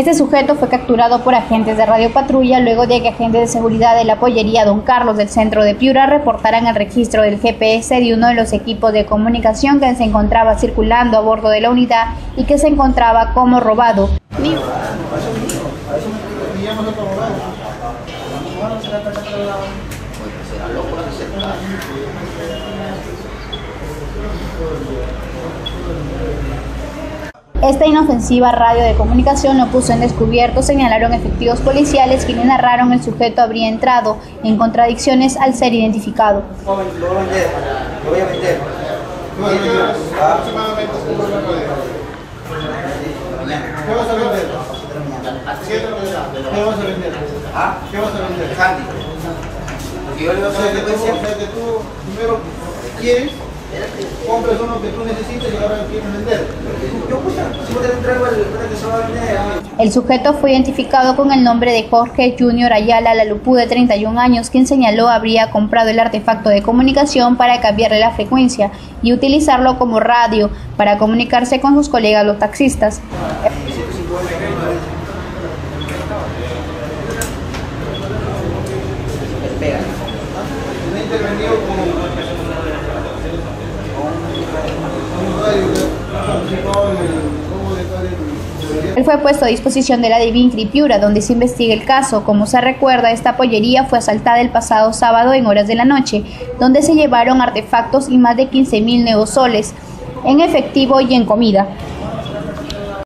Este sujeto fue capturado por agentes de Radio Patrulla luego de que agentes de seguridad de la pollería Don Carlos del centro de Piura reportaran el registro del GPS de uno de los equipos de comunicación que se encontraba circulando a bordo de la unidad y que se encontraba como robado. Esta inofensiva radio de comunicación lo puso en descubierto, señalaron efectivos policiales quienes narraron el sujeto habría entrado en contradicciones al ser identificado. Lo voy a vender, lo voy a vender. ¿Qué vas a vender? ¿Qué vas a vender? ¿Ah? ¿Qué vas a vender? Candy. Porque yo le voy a primero quieres, compras uno que tú necesitas y ahora vender. Yo, te entrego el el que se va a vender. El sujeto fue identificado con el nombre de Jorge Junior Ayala Lalupú de 31 años, quien señaló habría comprado el artefacto de comunicación para cambiarle la frecuencia y utilizarlo como radio para comunicarse con sus colegas los taxistas. Pega. Él fue puesto a disposición de la de Vincri Piura, donde se investiga el caso. Como se recuerda, esta pollería fue asaltada el pasado sábado en horas de la noche, donde se llevaron artefactos y más de 15 mil neosoles en efectivo y en comida.